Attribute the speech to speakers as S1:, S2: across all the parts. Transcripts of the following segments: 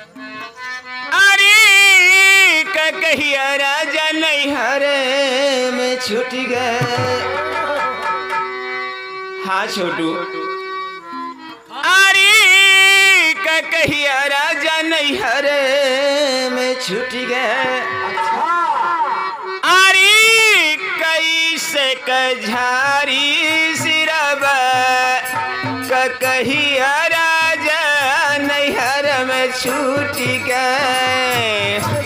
S1: अरे कहिया राजा नैहर में छूट गए। हाँ छोटू। अरे कहिया राजा नैहर में छूट गए। अरे, कैसे कझारी सिरबा कहिया छूट गए।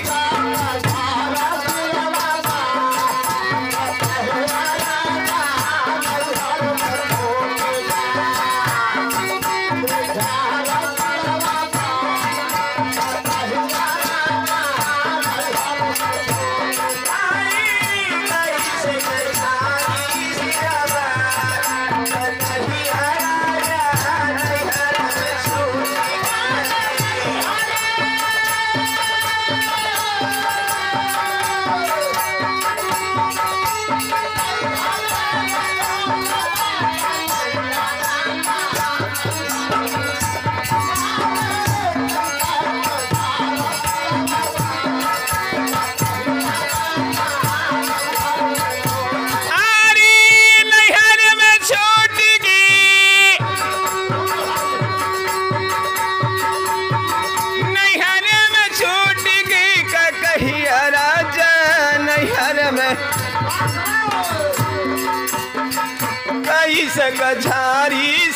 S1: राजा नैहर में। कई से सिरबा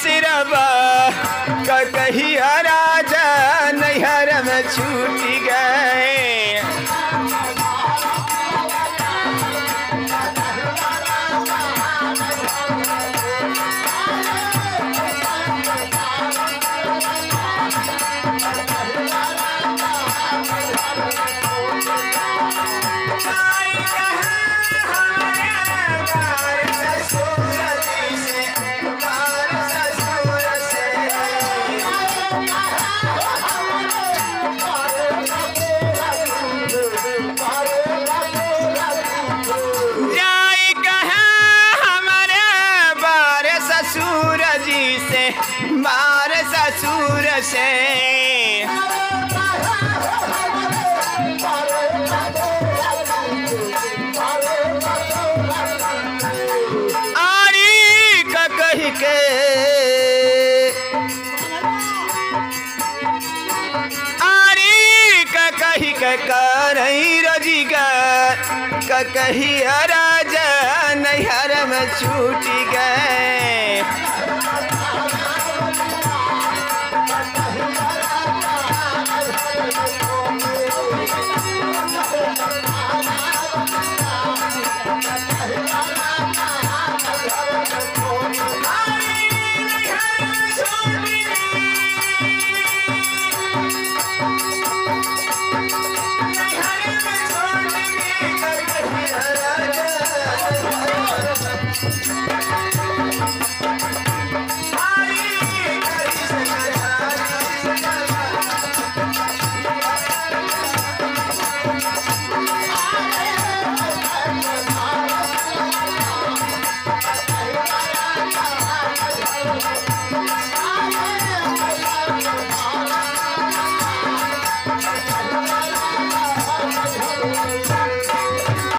S1: से बार ससुर से। आरी का कही आरी का कही राजा नैहर में छूट गए।